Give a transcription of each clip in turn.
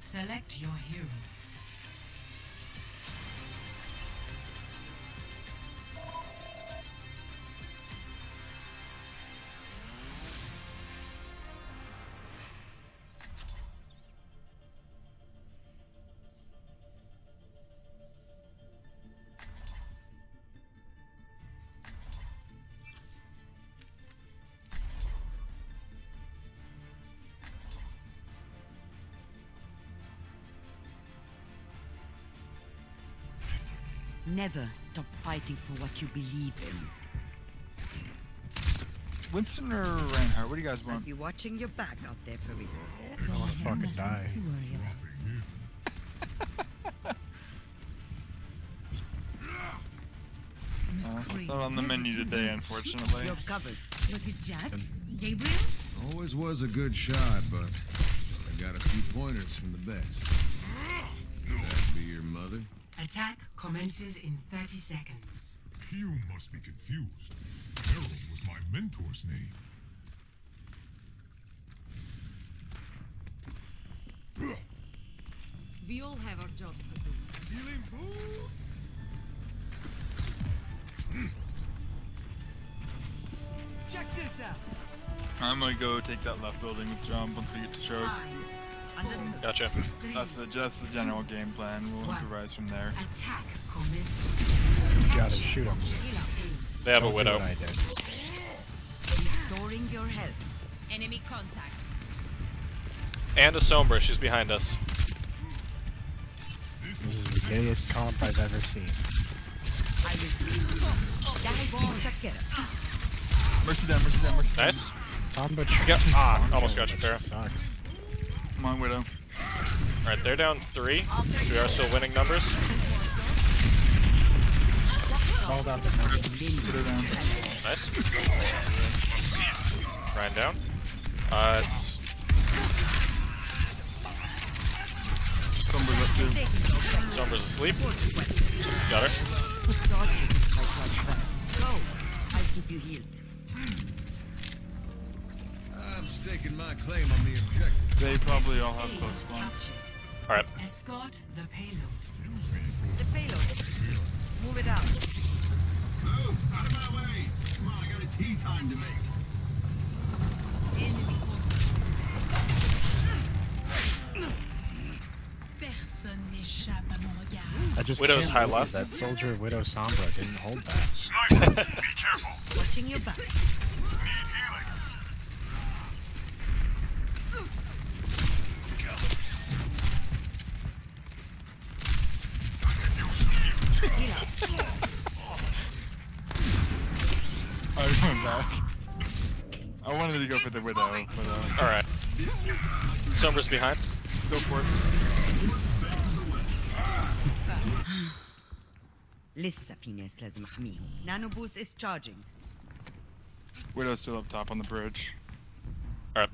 Select your hero. Never stop fighting for what you believe in. Winston or Reinhardt? What do you guys want? I'll be watching your back out there, Farid. I want to fucking die. To worry about. Uh, it's not on the menu today, unfortunately. You're covered. Was it Jack? Gabriel? Always was a good shot, but I got a few pointers from the best. Could that be your mother? Attack commences in 30 seconds. You must be confused. Harold was my mentor's name. We all have our jobs to do. Healing pool? Check this out. I'm gonna go take that left building with John once we get to choke. Understood. Gotcha. That's the that's the general game plan. We'll improvise from there. Attack commences. You gotta shoot him. They have a Don't do widow. I did. Restoring your health. Enemy contact. And a Sombra. She's behind us. This This is is the gayest comp I've ever seen. I will see. Dai Chakera. Mercy down, mercy down, mercy down. Nice. Combo Yep. Ah, almost got you, Tara. Sucks. Come on, Widow. Alright, they're down three. So we are still winning numbers. Called out the number. Down. Nice. Ryan down. Uh, it's Somebody's up too. Sombra's asleep. Got her. Thought you could fight much better. Go. I'll keep you healed. I'm staking my claim on the objective. They probably all have close spawn. Alright. Escort the payload. Use me for The payload. Move it out. Move! Out of my way! Come on, I got a tea time to make. Enemy contact. Personne n'échappe à mon regard. I just Widow's high believe left. That soldier Widow Sombra didn't hold back. Sniper! Be careful! Watching your back. I wanted to go for the Widow, but uh, Alright. Sombra's behind. go for it. لسه في ناس لازم احميهم. Nano boost is charging. Widow's still up top on the bridge. Alright.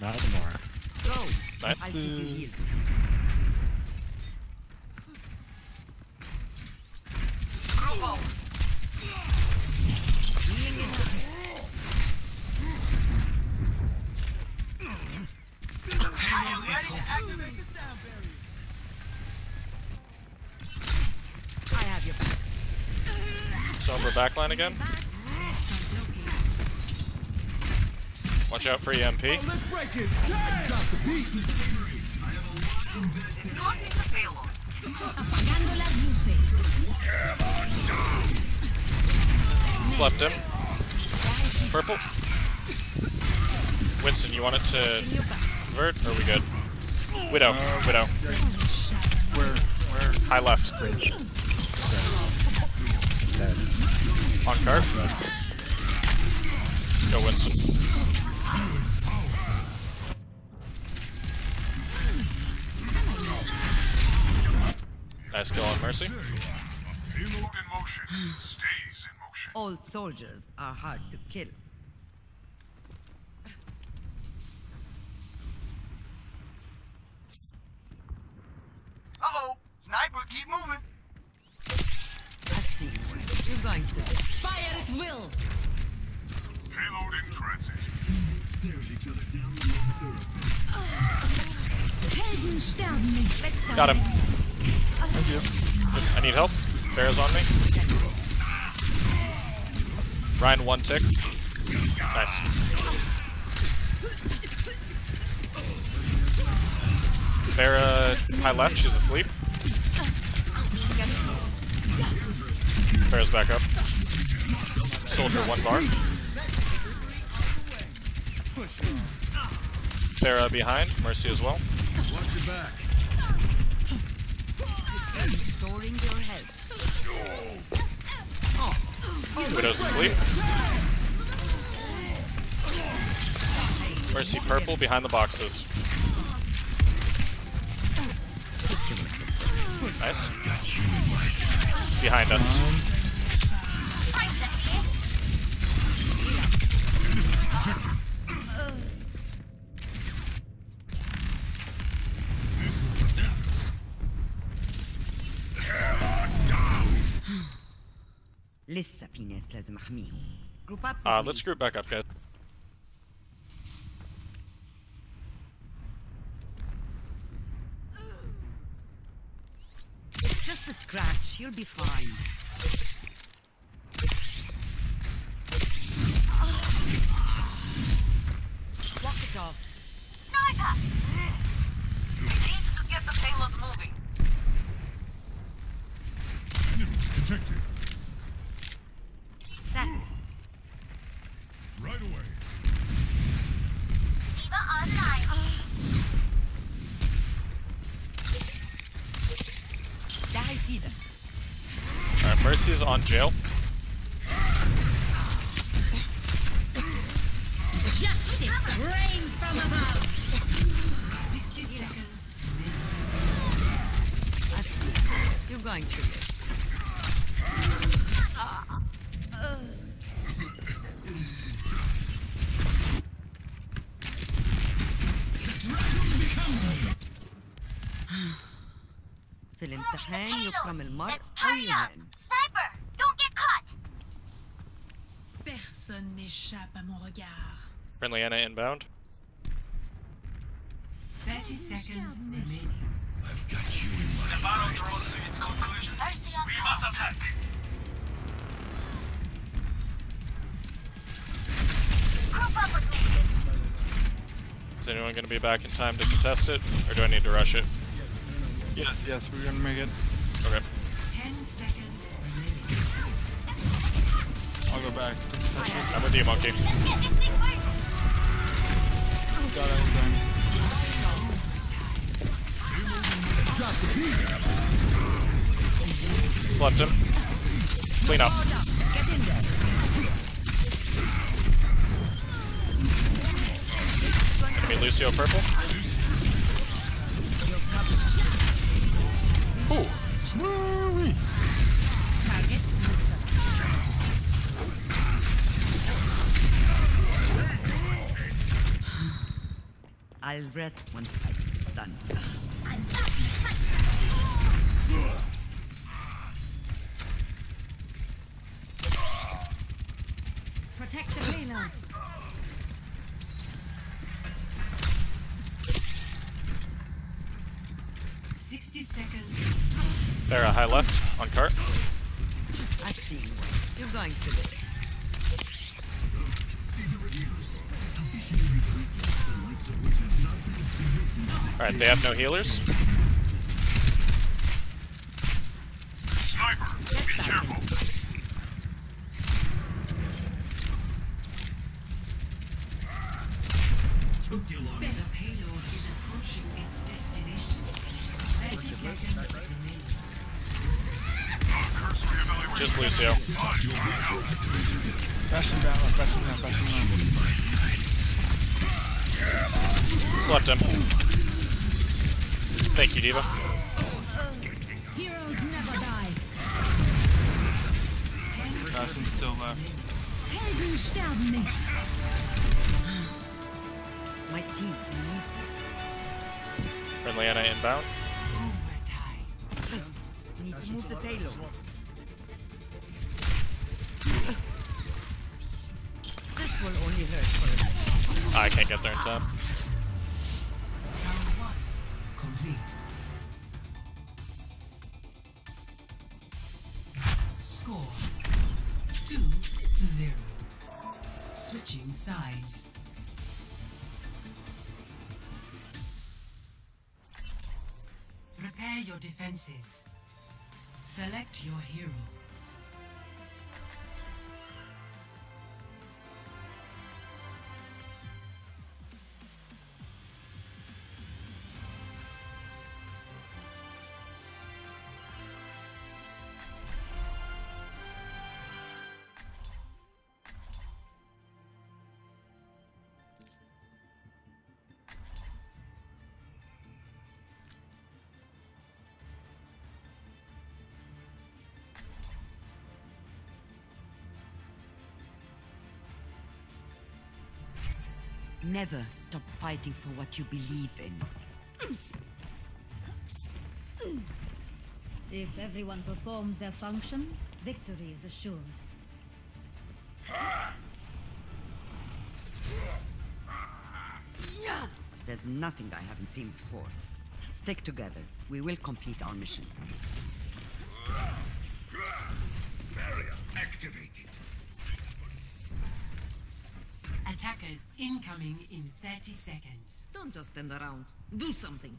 Not anymore. Go. Nice. I'll Sombra backline again. Watch out for EMP. Let's break it! Damn! Drop the beat! Apagando las luces. Left him. Purple. Winston, you want it to Watching your back. convert? Or are we good? Widow. Widow. Where? Where? High left. Bridge. On cart. Go Winston. Nice kill on Mercy. Payload in motion stays in motion. Old soldiers are hard to kill. Uh-oh! Sniper, keep moving! I've seen what you're going to do. Fire at will. Payload in transit. Helden sterben nicht. Got him. Thank you. I need help. Bear's on me. Ryan, one tick. Nice. Pharah, uh, high left, she's asleep. Pharah's back up. Soldier, one bar. Pharah behind, Mercy as well. Watch your back. Restoring your health. Widow's asleep. Mercy purple behind the boxes. Nice. Behind us. لازم احميهم. Group up. Uh, with let's me. group back up, guys. Just a scratch. You'll be fine. Walk it off. Enemies detected. on jail. Justice reigns from above. 60 seconds. You're going through this. في الامتحان يكرم المرء أو يهان. Personne n'échappe à mon regard. Friendly Ana inbound. 30 seconds remaining. I've got you in my sights. Is anyone going to be back in time to contest it? Or do I need to rush it? Yes, yes, we're gonna make it. Okay. 10 seconds remaining. I'll go back. I'm with you, Monkey. Got everything. Slept him. Clean up. Enemy Lucio purple. Ooh. I'll rest when fight is done. Protect the payload. Sixty seconds. There, uh, high left on cart. I've seen you. You're going through this. Alright, they have no healers. Its destination. 30. Just Lucio. Bastion down, bastion down, bastion down. Slept him. Thank you, D.Va. Heroes never die. Bastion's still left. Helden sterben nicht. My team still needs me. Friendly Ana inbound. Overtime. Need to move the payload. This will only hurt for a I can't get there in time. Sides. Prepare your defenses. Select your hero. Never stop fighting for what you believe in. If everyone performs their function, victory is assured. There's nothing I haven't seen before. Stick together. We will complete our mission. Barrier activated. Attackers incoming in 30 seconds. Don't just stand around. Do something.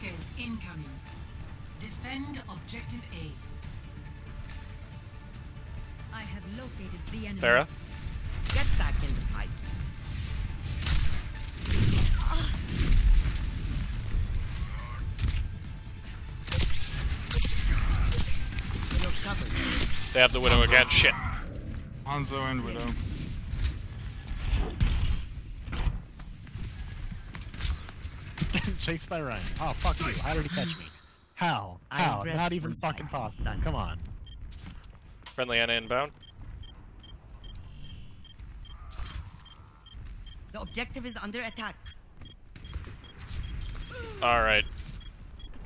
Attackers incoming. Defend objective A. I have located the enemy. Pharah? Get back in the fight. They have the Widow again. Shit. Hanzo and Widow. Chased by Ryan. Oh, fuck you. How did he catch me? How? How? Not even fucking have possible. done. Come on. Friendly Ana inbound. The objective is under attack. Alright.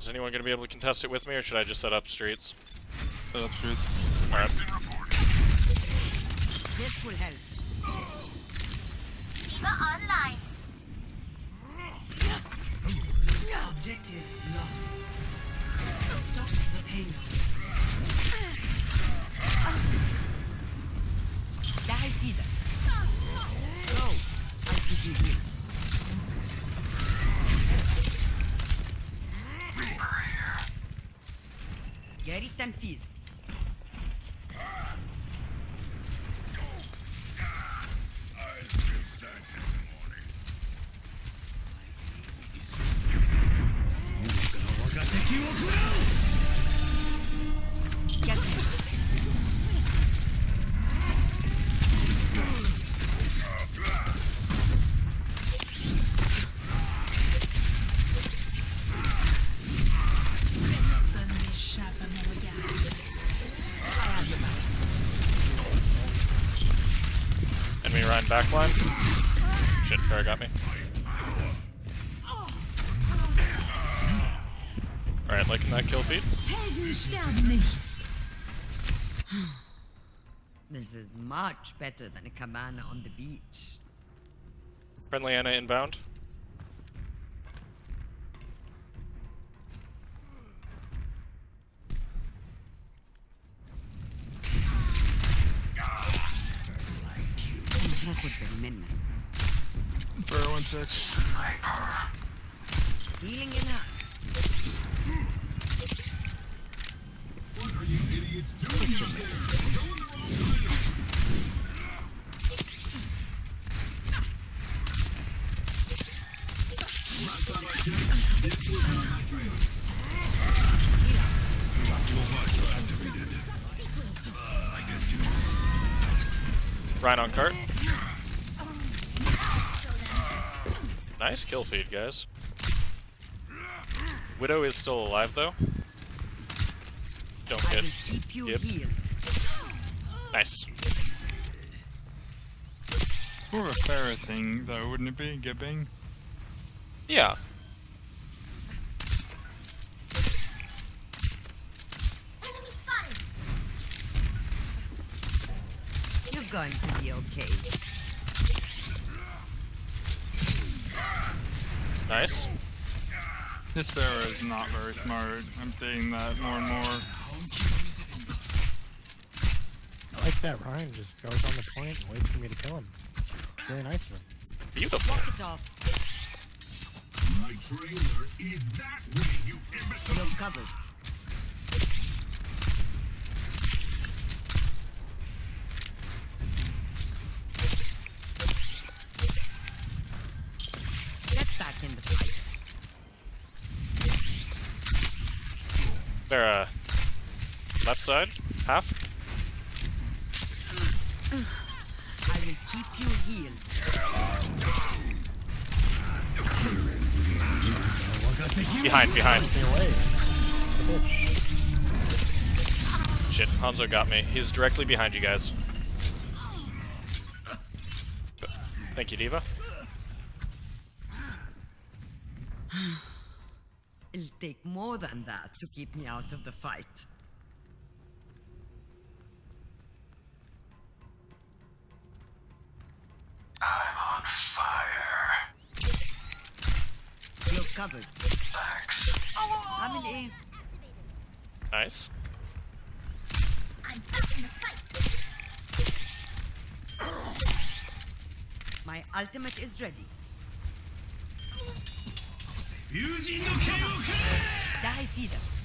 Is anyone going to be able to contest it with me, or should I just set up streets? Set up streets. Alright. This will help. Objective lost. Stop the payload. Die wieder. Go. I'll keep you here. Gerrit and Backline. Shit, Pharah got me. Alright, liking that kill feed. Helden sterben nicht. This is much better than a cabana on the beach. Friendly Ana inbound. هاخد بالي منك. Farah one six. Healing in hand. What are you idiots doing out there? You're going the wrong way. Last time I checked, this was not my trailer. Tactical visor activated. I get duties. Ryan on cart. Nice kill feed, guys. Widow is still alive though. Don't get will keep Yep. nice. More of a fairer thing, though, wouldn't it be? Gibbing? Yeah. You're going to be okay. Nice. This Pharaoh is not very smart. I'm seeing that more and more. I like that Ryan just goes on the point and waits for me to kill him. It's really nice of him. Beautiful. Walk it off. My trailer is that way, you imbecile! You're covered. Get back in the fight. There, uh, left side, half. I will keep you healed. Behind, behind. Stay away. Bitch. Shit, Hanzo got me. He's directly behind you guys. Thank you, D.Va. It'll take more than that to keep me out of the fight. I'm on fire. You're covered. Thanks. I'm in A. Nice. I'm up in the fight. My ultimate is ready. 友人の剣をく大だ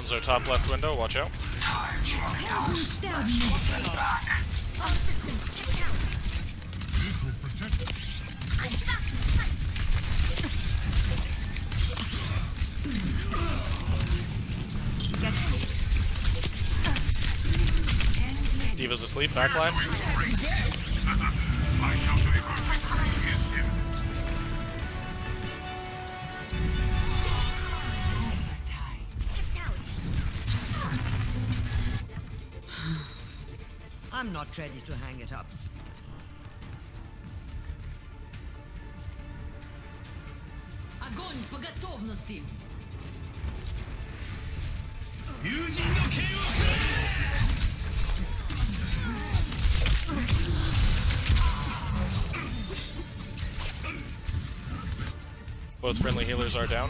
Hanzo top left window, watch out. D.Va's asleep, backline. I'm not ready to hang it up. Огонь по готовности! Both friendly healers are down.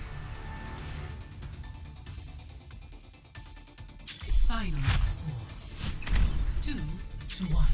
Final score. Two to one.